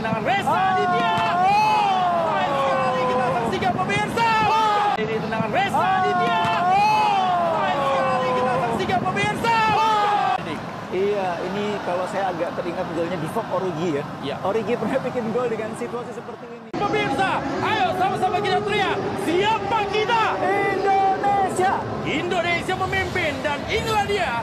tendangan Reza Aditya. Baik sekali kita saksikan pemirsa. Ini tendangan Reza Aditya. Baik sekali kita saksikan pemirsa. Iya, ini kalau saya agak teringat golnya Divock Origi ya. ya. Origi pernah bikin gol dengan situasi seperti ini. Pemirsa, ayo sama-sama kita teriak. Siapa kita? Indonesia! Indonesia memimpin dan inilah dia